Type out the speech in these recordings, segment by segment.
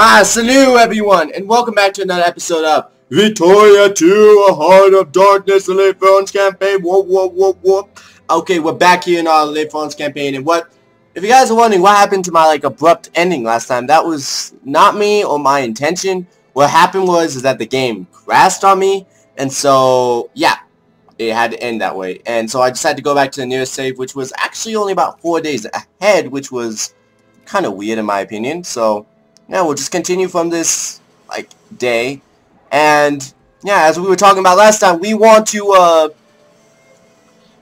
Ah, salut everyone, and welcome back to another episode of Victoria 2, A Heart of Darkness, the Late France campaign. Whoa, whoa, whoa, whoa. Okay, we're back here in our Late France campaign, and what, if you guys are wondering what happened to my, like, abrupt ending last time, that was not me or my intention. What happened was, is that the game crashed on me, and so, yeah, it had to end that way. And so I decided to go back to the nearest save, which was actually only about four days ahead, which was kind of weird in my opinion. So, yeah, we'll just continue from this, like, day. And, yeah, as we were talking about last time, we want to, uh,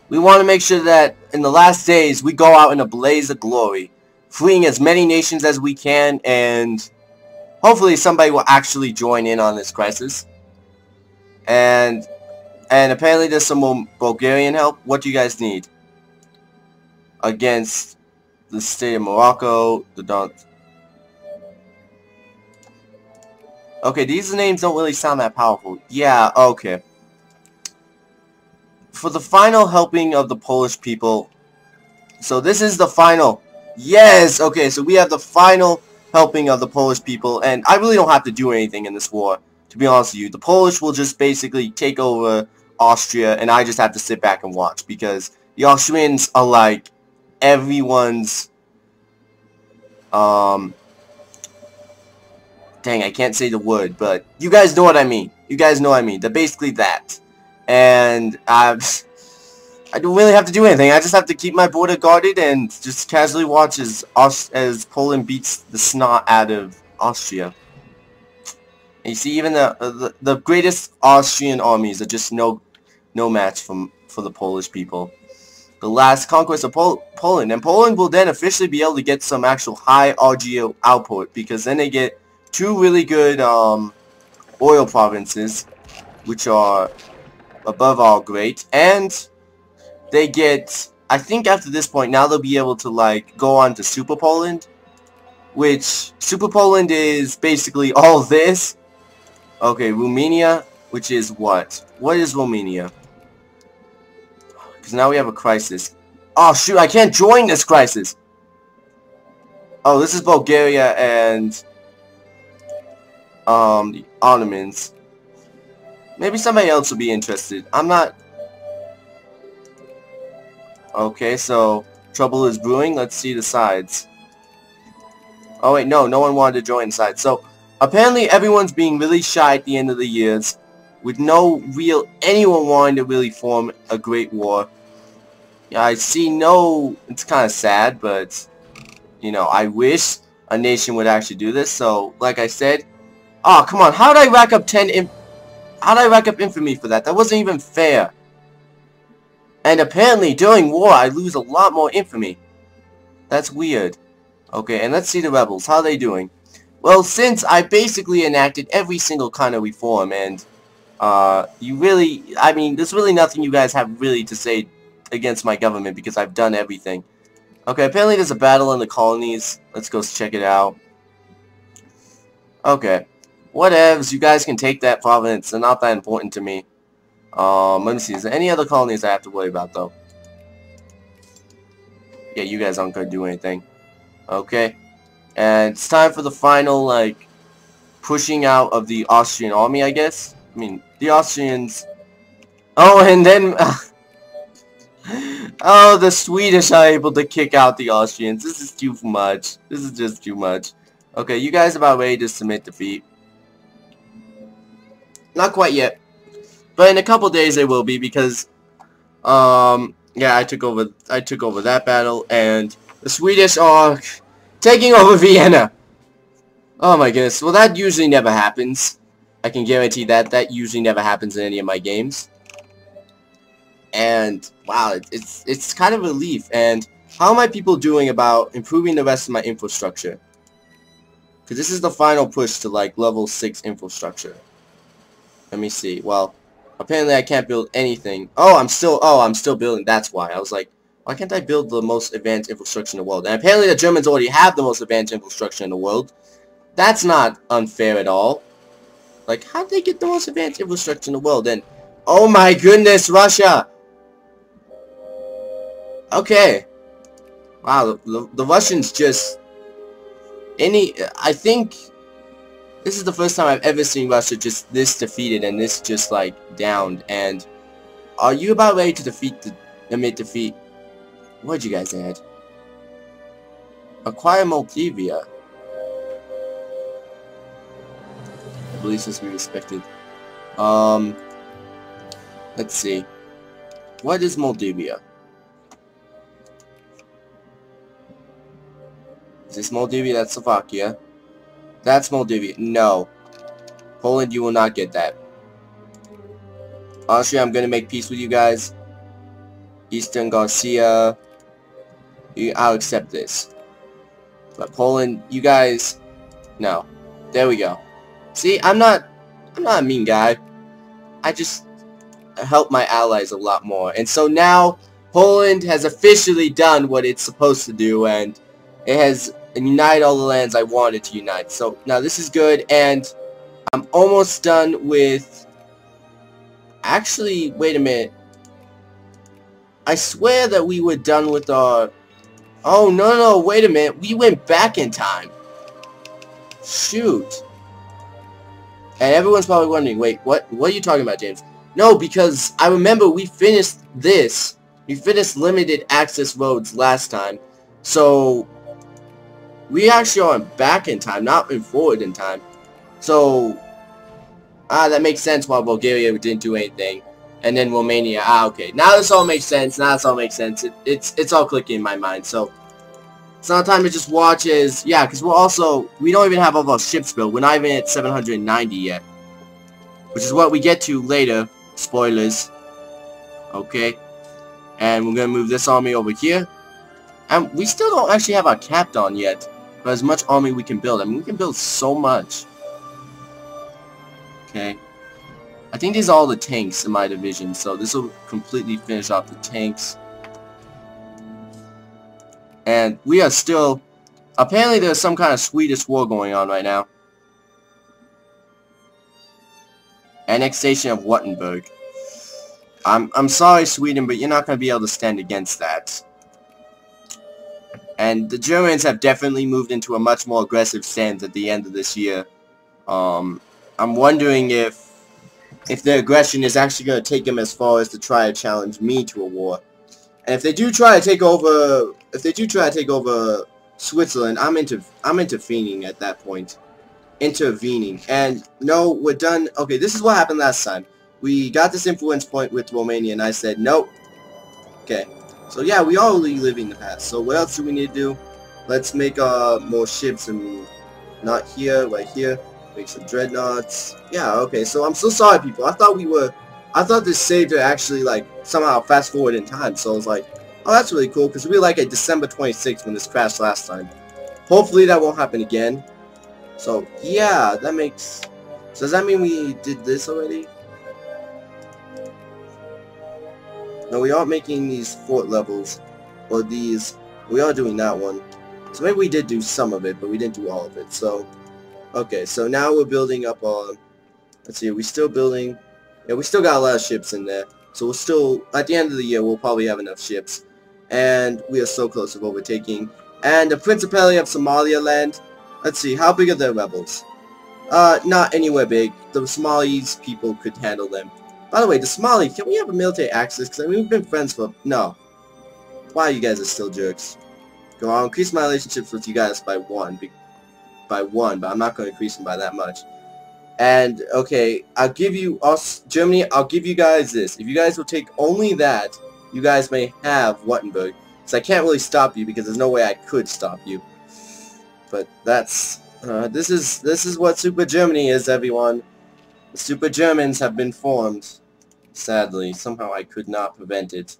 we want to make sure that in the last days, we go out in a blaze of glory, fleeing as many nations as we can, and hopefully somebody will actually join in on this crisis. And, and apparently there's some Bulgarian help. What do you guys need? Against the state of Morocco, the Don Okay, these names don't really sound that powerful. Yeah, okay. For the final helping of the Polish people, so this is the final. Yes, okay, so we have the final helping of the Polish people, and I really don't have to do anything in this war, to be honest with you. The Polish will just basically take over Austria, and I just have to sit back and watch, because the Austrians are like everyone's, um, dang, I can't say the word, but you guys know what I mean. You guys know what I mean. They're basically that. And I, I don't really have to do anything. I just have to keep my border guarded and just casually watch as, as Poland beats the snot out of Austria. And you see, even the, uh, the, the greatest Austrian armies are just no no match from for the Polish people. The last conquest of Pol Poland, and Poland will then officially be able to get some actual high RGO output because then they get two really good um, oil provinces, which are above all great, and they get, I think after this point, now they'll be able to like go on to Super Poland, which Super Poland is basically all this. Okay, Romania, which is what? What is Romania? Because now we have a crisis. Oh shoot, I can't join this crisis! Oh, this is Bulgaria and um, the Ottomans. Maybe somebody else will be interested. I'm not... Okay, so trouble is brewing. Let's see the sides. Oh wait, no, no one wanted to join sides. So apparently everyone's being really shy at the end of the years with no real anyone wanting to really form a great war. Yeah, I see no... It's kind of sad, but, you know, I wish a nation would actually do this. So, like I said, Oh, come on. How did I rack up 10 How did I rack up infamy for that? That wasn't even fair. And apparently, during war, I lose a lot more infamy. That's weird. Okay, and let's see the rebels. How are they doing? Well, since I basically enacted every single kind of reform, and, uh, you really, I mean, there's really nothing you guys have really to say against my government, because I've done everything. Okay, apparently there's a battle in the colonies. Let's go check it out. Okay. Whatevs, you guys can take that province. They're not that important to me. Um, let me see. Is there any other colonies I have to worry about, though? Yeah, you guys aren't going to do anything. Okay. And it's time for the final, like, pushing out of the Austrian army, I guess. I mean, the Austrians... Oh, and then... oh, the Swedish are able to kick out the Austrians. This is too much. This is just too much. Okay, you guys about ready to submit defeat. Not quite yet. But in a couple days they will be because um yeah, I took over I took over that battle and the Swedish are taking over Vienna. Oh my goodness. Well that usually never happens. I can guarantee that that usually never happens in any of my games. And wow, it's it's kind of a relief. And how are my people doing about improving the rest of my infrastructure? Because this is the final push to like level 6 infrastructure. Let me see. Well, apparently I can't build anything. Oh, I'm still, oh, I'm still building. That's why. I was like, why can't I build the most advanced infrastructure in the world? And apparently the Germans already have the most advanced infrastructure in the world. That's not unfair at all. Like, how did they get the most advanced infrastructure in the world? And, oh my goodness, Russia! Okay. Wow, the, the, the Russians just... Any... I think This is the first time I've ever seen Russia just this defeated and this just like downed. And are you about ready to defeat the admit defeat? What'd you guys add? Acquire Moldavia. I believe supposed to be respected. Um, let's see. What is Moldavia? Is this Moldavia? That's Slovakia. That's Moldavia. No. Poland, you will not get that. Austria, I'm gonna make peace with you guys. Eastern Galicia. I'll accept this. But Poland, you guys, no. There we go. See, I'm not, I'm not a mean guy. I just help my allies a lot more. And so now, Poland has officially done what it's supposed to do, and it has united all the lands I wanted to unite. So now this is good, and I'm almost done with... Actually, wait a minute. I swear that we were done with our... Oh, no, no, wait a minute. We went back in time. Shoot. And everyone's probably wondering, wait, what, what are you talking about, James? No, because I remember we finished this. We finished limited access roads last time. So, we actually are back in time, not in forward in time. So, ah, that makes sense why Bulgaria didn't do anything. And then Romania, ah, okay. Now this all makes sense. Now this all makes sense. It, it's it's all clicking in my mind. So, it's not time to just watch as, yeah, because we're also, we don't even have all of our ships built. We're not even at 790 yet. Which is what we get to later. Spoilers. Okay. And we're going to move this army over here. And we still don't actually have our capped on yet. But as much army we can build. I mean, we can build so much. Okay. I think these are all the tanks in my division. So this will completely finish off the tanks. And we are still... Apparently there's some kind of Swedish war going on right now. Annexation of Wittenberg. I'm, I'm sorry, Sweden, but you're not going to be able to stand against that. And the Germans have definitely moved into a much more aggressive stance at the end of this year. Um, I'm wondering if if their aggression is actually going to take them as far as to try to challenge me to a war. And if they do try to take over, if they do try to take over Switzerland, I'm into I'm intervening at that point, intervening. And no, we're done. Okay, this is what happened last time. We got this influence point with Romania, and I said nope. Okay, so yeah, we are reliving the past. So what else do we need to do? Let's make uh more ships and not here, right here. Make some dreadnoughts. Yeah, okay. So I'm so sorry, people. I thought we were I thought this saved it actually like somehow fast forward in time. So I was like, oh, that's really cool because we were like at December 26th when this crashed last time. Hopefully that won't happen again. So yeah, that makes. So does that mean we did this already? No, we aren't making these fort levels, or these. We are doing that one. So maybe we did do some of it, but we didn't do all of it. So, okay, so now we're building up on. Let's see, are we still building? Yeah, we still got a lot of ships in there. So we'll still, at the end of the year, we'll probably have enough ships. And we are so close to overtaking. And the Principality of Somaliland, let's see, how big are the rebels? Uh, not anywhere big. The Somalis people could handle them. By the way, the Somalis, can we have a military access? Because I mean, we've been friends for... No. Why you guys are still jerks? Go on, increase my relationships with you guys by one. By one, but I'm not going to increase them by that much. And, okay, I'll give you, us, Germany, I'll give you guys this. If you guys will take only that, you guys may have Wittenberg. So I can't really stop you because there's no way I could stop you. But that's, uh, this is, this is what Super Germany is, everyone. Super Germans have been formed. Sadly, somehow I could not prevent it.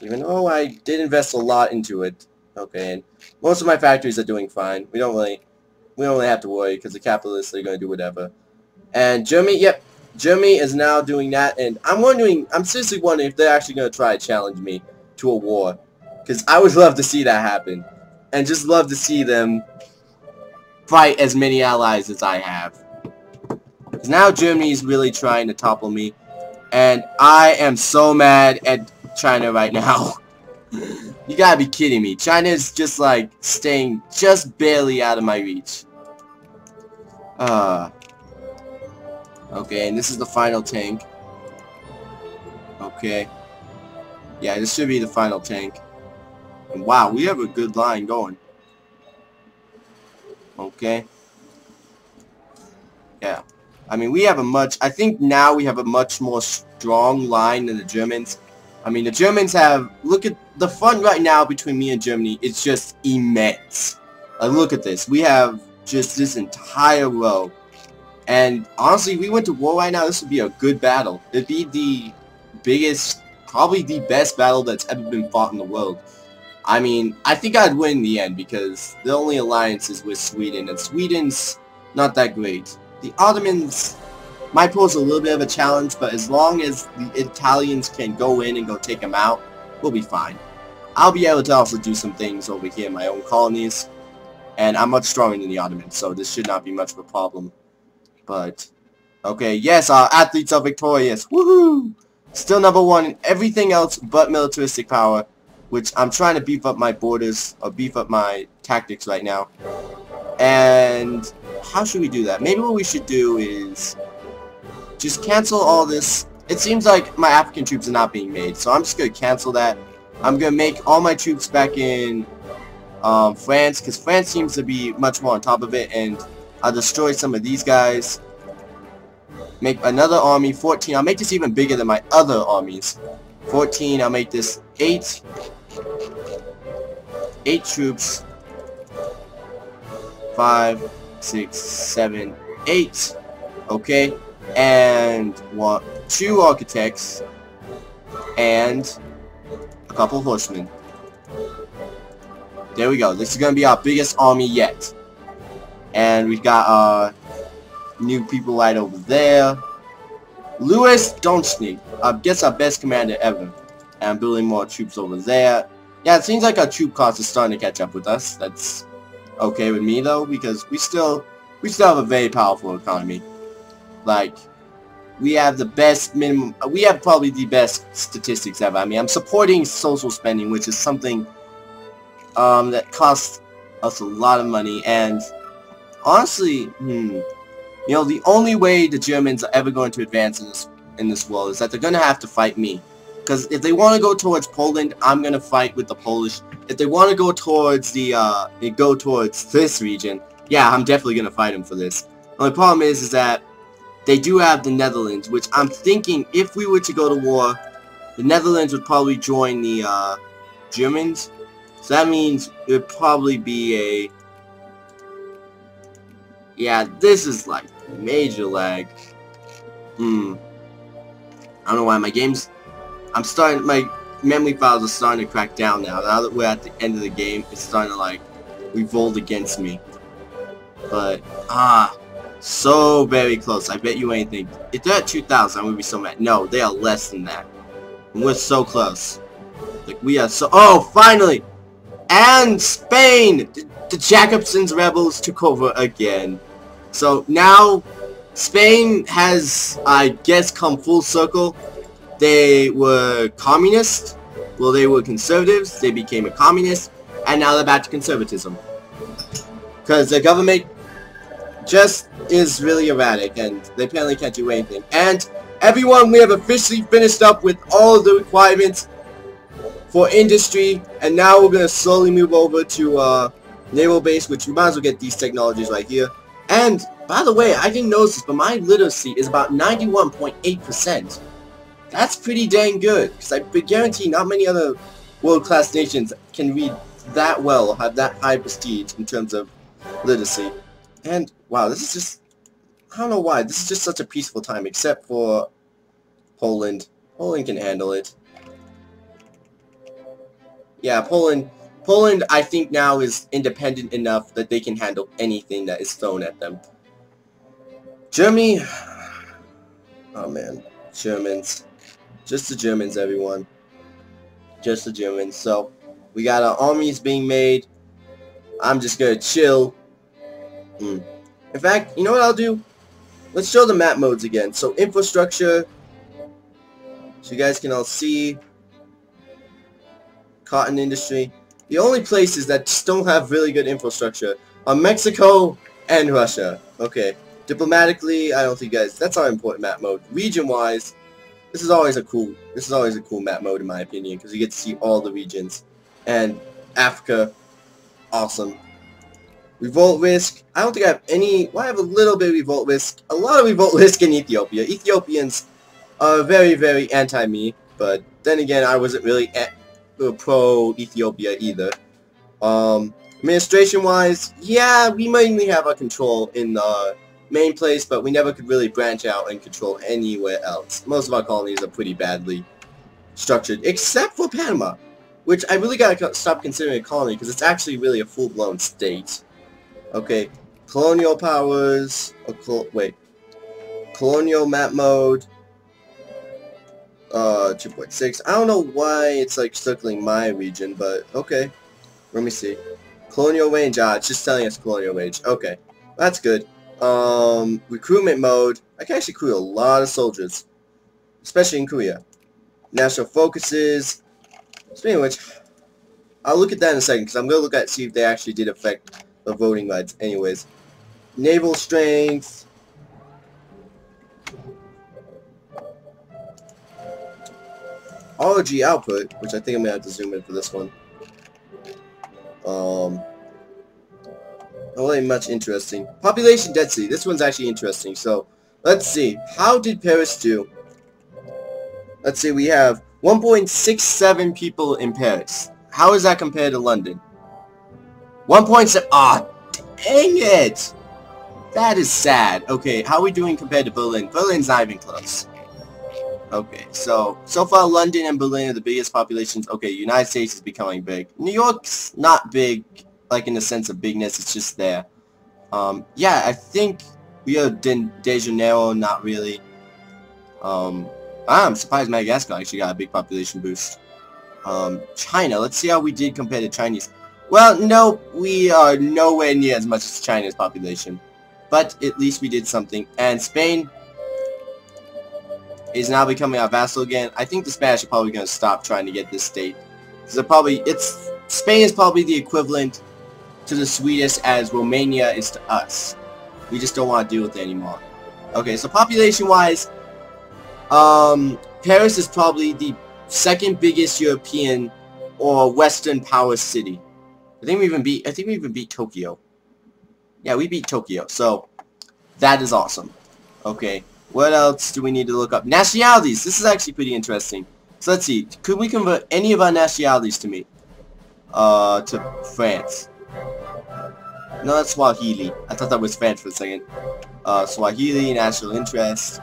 Even though I did invest a lot into it. Okay, and most of my factories are doing fine. We don't really, we don't really have to worry because the capitalists are going to do whatever. And Germany, yep, Germany is now doing that. And I'm wondering, I'm seriously wondering if they're actually going to try to challenge me to a war. Because I would love to see that happen. And just love to see them fight as many allies as I have. Now Germany is really trying to topple me. And I am so mad at China right now. you gotta be kidding me. China is just like staying just barely out of my reach. Uh, Okay, and this is the final tank. Okay. Yeah, this should be the final tank. And wow, we have a good line going. Okay. Yeah. I mean, we have a much... I think now we have a much more strong line than the Germans. I mean, the Germans have... Look at the front right now between me and Germany. It's just immense. Like, look at this. We have just this entire row. And honestly, we went to war right now, this would be a good battle. It'd be the biggest, probably the best battle that's ever been fought in the world. I mean, I think I'd win in the end because the only alliance is with Sweden, and Sweden's not that great. The Ottomans might pose a little bit of a challenge, but as long as the Italians can go in and go take them out, we'll be fine. I'll be able to also do some things over here in my own colonies, and I'm much stronger than the Ottomans, so this should not be much of a problem. But, okay, yes, our athletes are victorious. Woohoo! Still number one in everything else but militaristic power, which I'm trying to beef up my borders, or beef up my tactics right now. And how should we do that? Maybe what we should do is just cancel all this. It seems like my African troops are not being made, so I'm just going to cancel that. I'm going to make all my troops back in um, France, because France seems to be much more on top of it, and I'll destroy some of these guys. Make another army, 14. I'll make this even bigger than my other armies. 14, I'll make this 8. 8 troops. 5, 6, 7, 8. Okay. And one, two architects. And a couple horsemen. There we go. This is to be our biggest army yet. And we've got uh, new people right over there. Louis Donchny, I guess our best commander ever. And I'm building more troops over there. Yeah, it seems like our troop cost is starting to catch up with us. That's okay with me though, because we still we still have a very powerful economy. Like we have the best minimum we have probably the best statistics ever. I mean I'm supporting social spending, which is something um, that costs us a lot of money and honestly, hmm, you know, the only way the Germans are ever going to advance in this in this world is that they're going to have to fight me. Because if they want to go towards Poland, I'm going to fight with the Polish. If they want to go towards the, uh, go towards this region, yeah, I'm definitely going to fight them for this. The only problem is, is that they do have the Netherlands, which I'm thinking if we were to go to war, the Netherlands would probably join the, uh, Germans. So that means it would probably be a yeah, this is like major lag. Hmm. I don't know why my game's... I'm starting... My memory files are starting to crack down now. Now that we're at the end of the game, it's starting to like revolt against me. But, ah, so very close. I bet you anything. If they're at 2,000, I'm going to be so mad. No, they are less than that. And we're so close. Like, we are so... Oh, finally! And Spain! the Jacobson's rebels took over again. So now Spain has, I guess, come full circle. They were communist. Well, they were conservatives. They became a communist. And now they're back to conservatism. Because the government just is really erratic. And they apparently can't do anything. And everyone, we have officially finished up with all the requirements for industry. And now we're going to slowly move over to uh, naval base, which we might as well get these technologies right here. And, by the way, I didn't notice this, but my literacy is about 91.8%. That's pretty dang good, because I guarantee not many other world-class nations can read that well have that high prestige in terms of literacy. And, wow, this is just... I don't know why. This is just such a peaceful time, except for Poland. Poland can handle it. Yeah, Poland Poland, I think now is independent enough that they can handle anything that is thrown at them. Germany, oh man, Germans, just the Germans, everyone, just the Germans. So we got our armies being made. I'm just gonna chill. Mm. In fact, you know what I'll do? Let's show the map modes again. So infrastructure, so you guys can all see. Cotton industry. The only places that don't have really good infrastructure are Mexico and Russia. Okay. Diplomatically, I don't think guys, that's our important map mode. Region-wise, this is always a cool, this is always a cool map mode in my opinion, because you get to see all the regions. And Africa, awesome. Revolt risk, I don't think I have any, well I have a little bit of revolt risk, a lot of revolt risk in Ethiopia. Ethiopians are very, very anti-me, but then again, I wasn't really pro-Ethiopia either. Um, Administration-wise, yeah, we mainly have our control in the main place, but we never could really branch out and control anywhere else. Most of our colonies are pretty badly structured, except for Panama, which I really gotta stop considering a colony, because it's actually really a full-blown state. Okay, colonial powers, col wait, colonial map mode, uh, 2.6. I don't know why it's like circling my region, but okay. Let me see. Colonial range, ah, it's just telling us colonial range. Okay, that's good. Um, recruitment mode, I can actually recruit a lot of soldiers, especially in Korea. National focuses, speaking of which, I'll look at that in a second, because I'm going to look at see if they actually did affect the voting rights anyways. Naval strength, RGO output, which I think I'm going to have to zoom in for this one. Um, not really much interesting. Population density. This one's actually interesting. So, let's see. How did Paris do? Let's see. We have 1.67 people in Paris. How is that compared to London? 1.7. Ah, dang it! That is sad. Okay, how are we doing compared to Berlin? Berlin's not even close. Okay, so, so far London and Berlin are the biggest populations. Okay, United States is becoming big. New York's not big, like in the sense of bigness, it's just there. Um, yeah, I think Rio de, de Janeiro, not really. Um, I'm surprised Madagascar actually got a big population boost. Um, China, let's see how we did compared to Chinese. Well, no, we are nowhere near as much as China's population. But at least we did something. And Spain, is now becoming our vassal again. I think the Spanish are probably going to stop trying to get this state. Because they're probably, it's, Spain is probably the equivalent to the Swedish as Romania is to us. We just don't want to deal with it anymore. Okay, so population-wise, um, Paris is probably the second biggest European or Western power city. I think we even beat, I think we even beat Tokyo. Yeah, we beat Tokyo, so that is awesome. Okay, what else do we need to look up? Nationalities! This is actually pretty interesting. So let's see. Could we convert any of our nationalities to me? Uh, to France. No, that's Swahili. I thought that was France for a second. Uh, Swahili, national interest.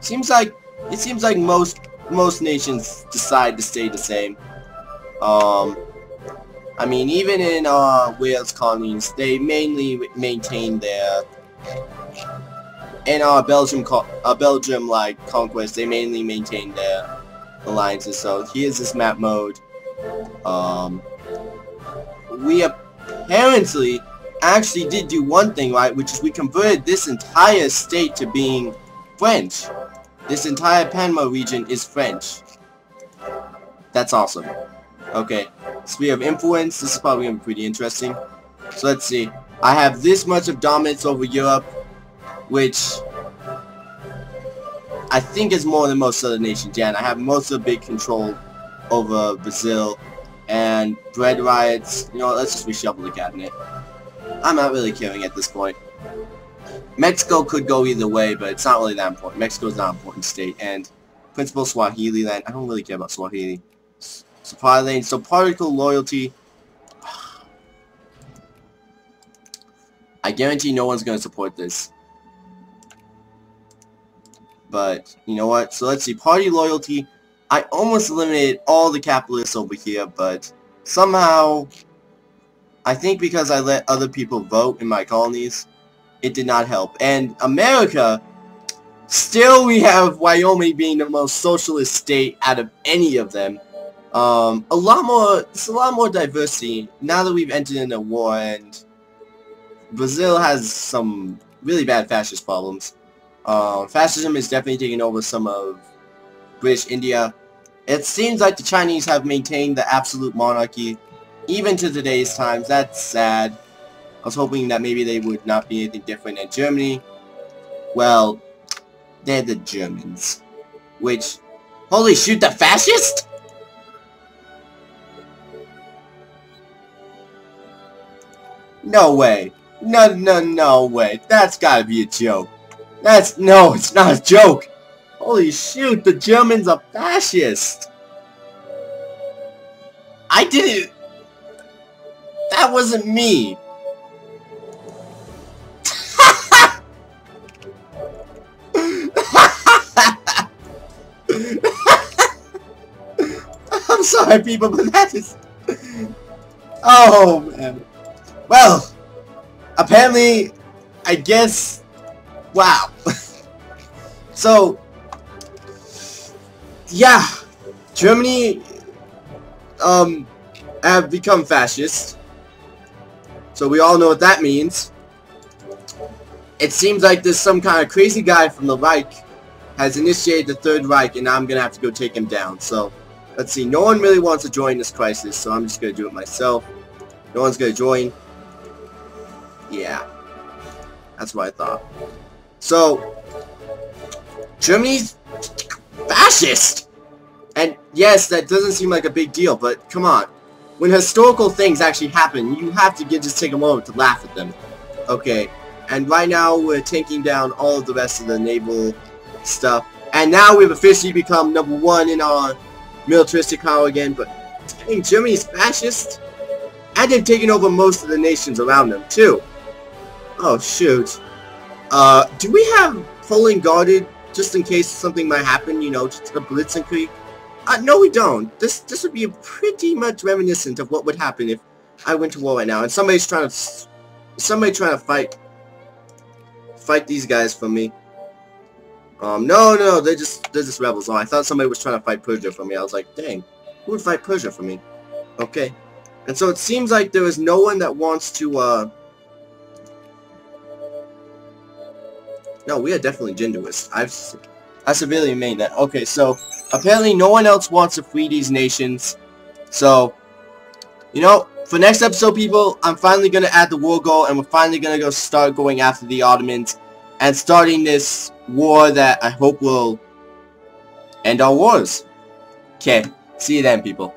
Seems like, it seems like most, most nations decide to stay the same. Um, I mean, even in, uh, Wales colonies, they mainly maintain their in our Belgium, uh, Belgium like conquest, they mainly maintain their alliances. So here's this map mode. Um, we apparently actually did do one thing right, which is we converted this entire state to being French. This entire Panama region is French. That's awesome. Okay, we have influence. This is probably going to be pretty interesting. So let's see. I have this much of dominance over Europe which I think is more than most other nations. Yeah, and I have most of the big control over Brazil and bread riots. You know, let's just reshuffle the cabinet. I'm not really caring at this point. Mexico could go either way, but it's not really that important. Mexico's not an important state, and principal Swahili land. I don't really care about Swahili. Supply lane. So particle loyalty. I guarantee no one's going to support this. But, you know what? So let's see. Party loyalty. I almost eliminated all the capitalists over here, but somehow, I think because I let other people vote in my colonies, it did not help. And America, still we have Wyoming being the most socialist state out of any of them. Um, a lot more, it's a lot more diversity now that we've entered in a war and Brazil has some really bad fascist problems. Uh, fascism is definitely taking over some of British India. It seems like the Chinese have maintained the absolute monarchy, even to today's times. That's sad. I was hoping that maybe they would not be anything different in Germany. Well, they're the Germans. Which, holy shoot, the fascist? No way. No, no, no way. That's gotta be a joke. That's, no, it's not a joke. Holy shoot, the Germans are fascist. I didn't... That wasn't me. I'm sorry, people, but that is... Oh, man. Well, apparently, I guess... Wow. so, yeah, Germany um, have become fascist. So we all know what that means. It seems like there's some kind of crazy guy from the Reich has initiated the Third Reich, and I'm going to have to go take him down. So, let's see. No one really wants to join this crisis, so I'm just going to do it myself. No one's going to join. Yeah. That's what I thought. So, Germany's fascist! And yes, that doesn't seem like a big deal, but come on. When historical things actually happen, you have to get, just take a moment to laugh at them. Okay, and right now we're taking down all of the rest of the naval stuff. And now we've officially become number one in our militaristic power again, but dang, Germany's fascist. And they've taken over most of the nations around them, too. Oh, shoot. Uh, do we have Poland guarded just in case something might happen, you know, to the Blitzkrieg? Uh, no, we don't. This this would be pretty much reminiscent of what would happen if I went to war right now, and somebody's trying to somebody trying to fight fight these guys for me. Um, no, no, they're just they're just rebels. Oh, I thought somebody was trying to fight Persia for me. I was like, dang, who would fight Persia for me? Okay, and so it seems like there is no one that wants to. uh... No, we are definitely genderless. I've I severely mean that. Okay, so apparently no one else wants to free these nations. So, you know, for next episode, people, I'm finally going to add the war goal, and we're finally going to go start going after the Ottomans and starting this war that I hope will end our wars. Okay, see you then, people.